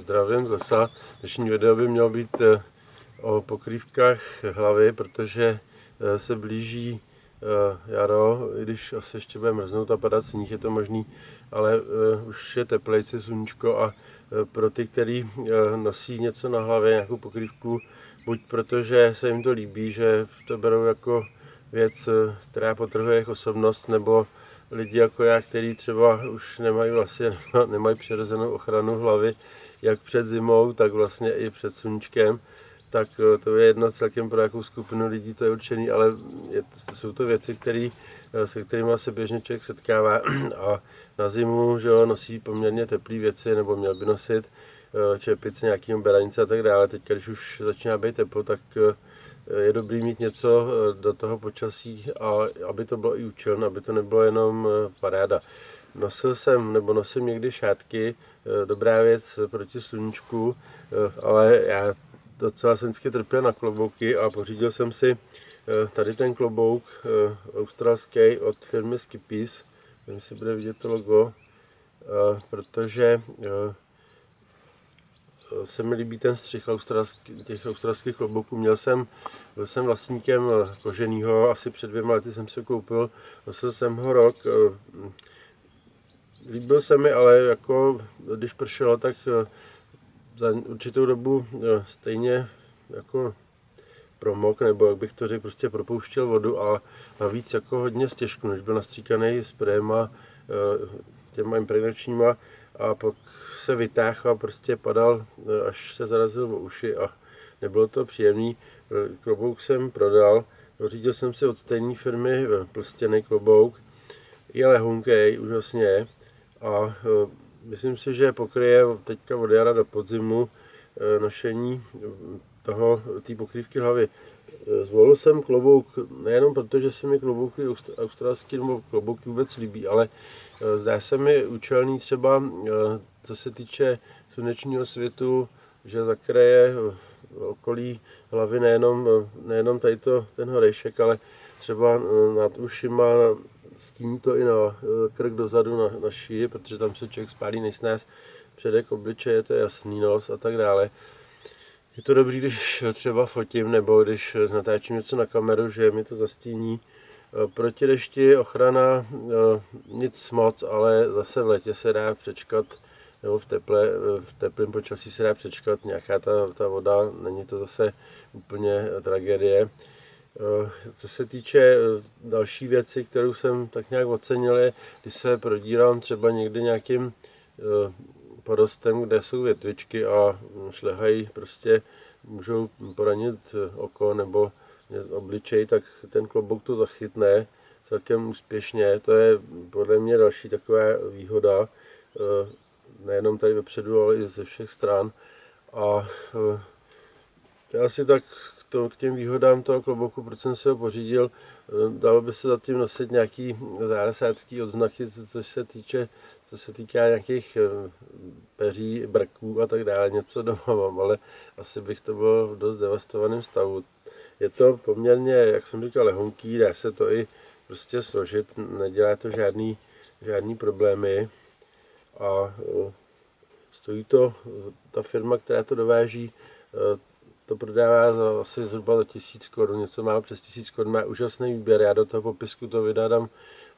Zdravím z lesa. Dnešní video by mělo být eh, o pokrývkách hlavy, protože eh, se blíží eh, jaro, i když asi ještě bude mrznout a padat sníh, je to možný, ale už je teplejci sluníčko a pro ty, kteří nosí něco na hlavě, nějakou pokrývku, buď protože se jim to líbí, že to berou jako věc, která potrhuje jejich osobnost, nebo lidi jako já, kteří třeba už nemají vlasy, nemají přirozenou ochranu hlavy, jak před zimou, tak vlastně i před sluníčkem, tak eh, to je jedna celkem pro jakou skupinu lidí to je určený, ale je, jsou to věci, který, eh, se kterými se běžně člověk setkává a na zimu že jo, nosí poměrně teplé věci, nebo měl by nosit eh, čepice, nějaký beranice a tak dále. Teď, když už začíná být teplo, tak je dobrý mít něco do toho počasí, a aby to bylo i účelné, aby to nebylo jenom paráda. Nosil jsem, nebo nosím někdy šátky, eh, dobrá věc proti sluníčku, eh, ale já docela jsem vždycky trpěl na klobouky a pořídil jsem si eh, tady ten klobouk australský od firmy Skippies, nevím, si bude vidět to logo, protože se mi líbí ten střih australský, těch australských klobouků. Měl jsem, byl jsem vlastníkem koženýho, asi před dvěma lety jsem si koupil, nosil jsem ho rok, líbil se mi, ale jako když pršelo, tak eh, za určitou dobu eh, stejně jako promok, nebo jak bych to řekl, prostě propouštěl vodu a navíc jako hodně stěžku, než byl nastříkaný sprayema, eh, těma impregnačníma a pak se vytáhl a prostě padal, až se zarazil v uši a nebylo to příjemný. Klobouk jsem prodal, dořídil jsem si od stejné firmy plstěný klobouk, je lehunký, úžasně a e, myslím si, že pokryje teďka od jara do podzimu e, nošení toho, té pokrývky hlavy. E, zvolil jsem klobouk nejenom proto, že se mi klobouky australský nebo klobouky vůbec líbí, ale zdá se mi účelný třeba, co se týče slunečního světu, že zakryje okolí hlavy nejenom, nejenom tady to, ten horejšek, ale třeba nad ušima, stíní to i na eh, krk dozadu, na, na šíji, protože tam se člověk spálí nejsnás předek obličeje, to je jasný nos a tak dále. Je to dobrý, když třeba fotím nebo když natáčím něco na kameru, že mi to zastíní. Eh, proti dešti ochrana eh, nic moc, ale zase v letě se dá přečkat nebo v, teple, v teplém počasí se dá přečkat nějaká ta, ta voda, není to zase úplně tragédie. Eh, co se týče eh, další věci, kterou jsem tak nějak ocenil, je, když se prodírám třeba někdy nějakým eh, porostem, kde jsou větvičky a šlehají, prostě můžou poranit oko nebo obličej, tak ten klobouk to zachytne celkem úspěšně. To je podle mě další taková výhoda, nejenom tady vepředu, ale i ze všech stran. A já si tak to, k těm výhodám toho klobouku, proč jsem si ho pořídil, eh, dalo by se za tím nosit nějaký zárasácký odznaky, co se týče, co se týká nějakých eh, peří, brků a tak dále, něco doma mám, ale asi bych to byl v dost devastovaném stavu. Je to poměrně, jak jsem říkal, lehonký, dá se to i prostě složit, nedělá to žádný, žádný problémy a eh, stojí to, ta firma, která to dováží, to prodává za asi zhruba za tisíc korun, něco má přes tisíc korun, má úžasný výběr, já do toho popisku to vydám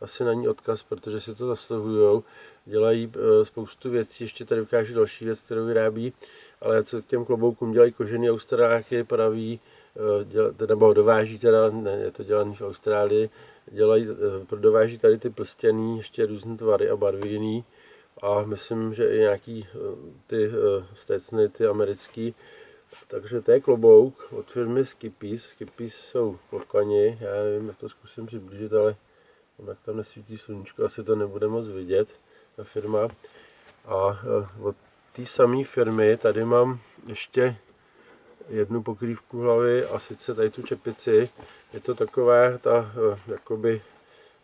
asi na ní odkaz, protože si to zasluhují, dělají e, spoustu věcí, ještě tady ukážu další věc, kterou vyrábí, ale co k těm kloboukům dělají kožený austráky, praví, e, nebo dováží teda, ne, je to dělaný v Austrálii, dělají, e, dováží tady ty plstěný, ještě různé tvary a barvy jiný. A myslím, že i nějaký ty stécny, ty americký, takže to je klobouk od firmy Skippies. Skippies jsou klokani, já nevím, jak to zkusím přiblížit, ale jak tam nesvítí sluníčko, asi to nebude moc vidět, ta firma. A e, od té samé firmy tady mám ještě jednu pokrývku hlavy a sice tady tu čepici. Je to taková ta e, jakoby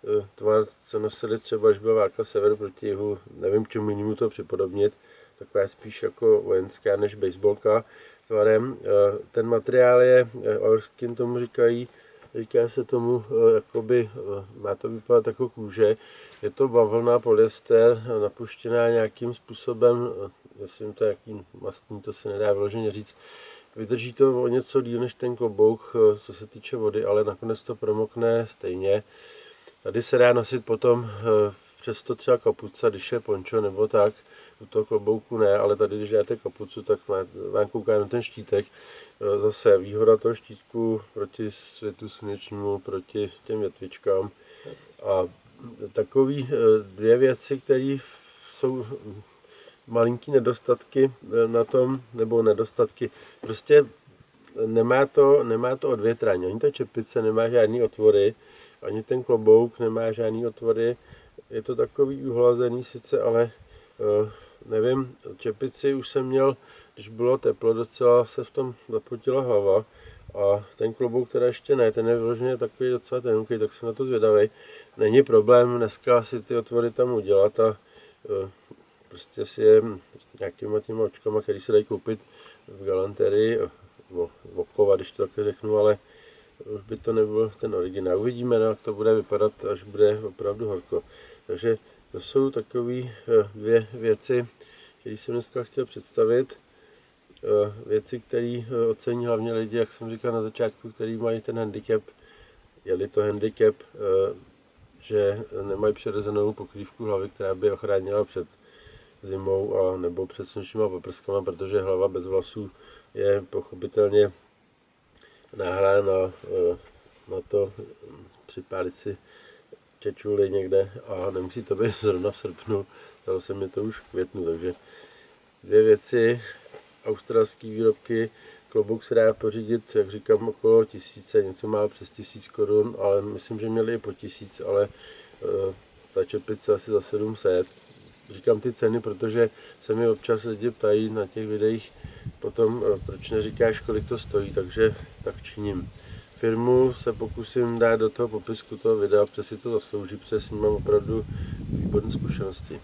e, tvar, co nosili třeba, když byla válka severu proti jihu, nevím čemu jinému to připodobnit, taková spíš jako vojenská než baseballka tvarem. Eh, ten materiál je eh, oilskin, tomu říkají, říká se tomu, eh, jakoby, má to vypadat jako kůže. Je to bavlna, polyester, napuštěná nějakým způsobem jestli to je jaký mastný, to se nedá vyloženě říct. Vydrží to o něco díl než ten klobouk, co se týče vody, ale nakonec to promokne stejně. Tady se dá nosit potom přesto třeba kapuce, když je pončo nebo tak, u toho klobouku ne, ale tady, když dáte kapucu, tak vám kouká na ten štítek. Eh, zase výhoda toho štítku proti světu slunečnímu, proti těm větvičkám. A takové dvě věci, které jsou malinký nedostatky eh, na tom, nebo nedostatky. Prostě nemá to, nemá to odvětrání. Ani ta čepice nemá žádný otvory, ani ten klobouk nemá žádný otvory. Je to takový uhlazený sice, ale uh, nevím, čepici už jsem měl, když bylo teplo, docela se v tom zapotila hlava. A ten klobouk teda ještě ne, ten je vyloženě takový docela tenký, tak jsem na to zvědavý. Není problém dneska si ty otvory tam udělat a uh, prostě si je nějakýma těma očkama, který se dají koupit v galanterii, nebo okova, když to také řeknu, ale už by to nebyl ten originál. Uvidíme, jak to bude vypadat, až bude opravdu horko. Takže to jsou takové eh, dvě věci, které jsem dneska chtěl představit. Eh, věci, které eh, ocení hlavně lidi, jak jsem říkal na začátku, který mají ten handicap, je to handicap, že nemají přirozenou pokrývku hlavy, která by ochránila před zimou a nebo před sluněčníma poprskama, protože hlava bez vlasů je pochopitelně eh, na to připálit si čečuli někde a nemusí to být zrovna v srpnu, stalo se mi to už v květnu, takže dvě věci, australské výrobky, klobouk se dá pořídit, jak říkám, okolo tisíce, něco má přes tisíc korun, ale myslím, že měli i po tisíc, ale uh, ta čepice asi za 700 říkám ty ceny, protože se mi občas lidi ptají na těch videích potom, eh, proč neříkáš, kolik to stojí, takže tak činím. Firmu se pokusím dát do toho popisku toho videa, protože si to zaslouží, protože s ním mám opravdu výborné zkušenosti.